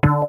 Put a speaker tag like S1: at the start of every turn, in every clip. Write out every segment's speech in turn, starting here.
S1: Thank you.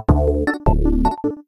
S1: いいよ。